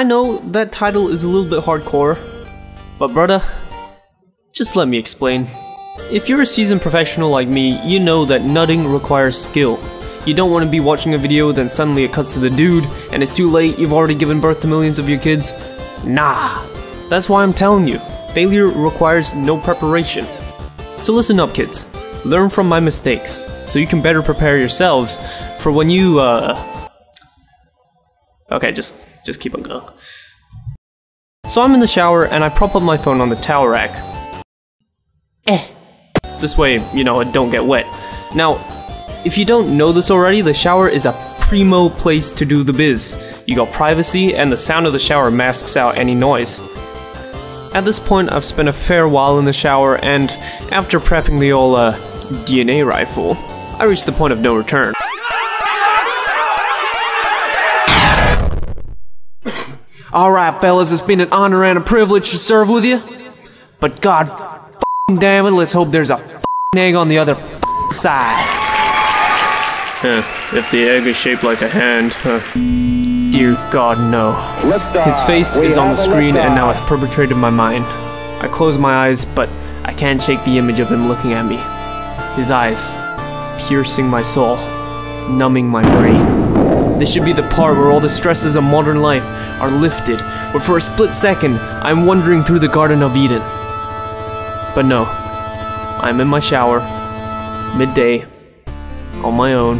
I know that title is a little bit hardcore, but brother, just let me explain. If you're a seasoned professional like me, you know that nutting requires skill. You don't want to be watching a video, then suddenly it cuts to the dude, and it's too late, you've already given birth to millions of your kids. Nah. That's why I'm telling you, failure requires no preparation. So listen up, kids. Learn from my mistakes, so you can better prepare yourselves for when you, uh... Okay, just, just keep on going. So I'm in the shower, and I prop up my phone on the towel rack. Eh. This way, you know, it don't get wet. Now, if you don't know this already, the shower is a primo place to do the biz. You got privacy, and the sound of the shower masks out any noise. At this point, I've spent a fair while in the shower, and after prepping the old uh, DNA rifle, I reached the point of no return. Alright, fellas, it's been an honor and a privilege to serve with you. But god damn it, let's hope there's a egg on the other side. If the egg is shaped like a hand, huh? Dear God, no. His face is on the screen and now it's perpetrated my mind. I close my eyes, but I can't shake the image of him looking at me. His eyes, piercing my soul, numbing my brain. This should be the part where all the stresses of modern life are lifted, where for a split second, I'm wandering through the Garden of Eden. But no, I'm in my shower, midday, on my own,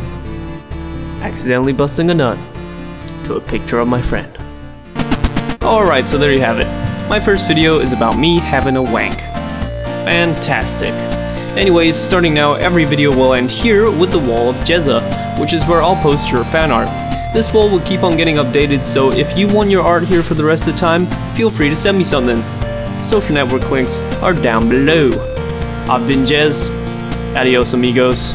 accidentally busting a nut to a picture of my friend. Alright, so there you have it. My first video is about me having a wank. Fantastic. Anyways, starting now, every video will end here with the wall of Rezza, which is where I'll post your fan art. This wall will keep on getting updated, so if you want your art here for the rest of the time, feel free to send me something. Social network links are down below. I've been Rez. Adios amigos.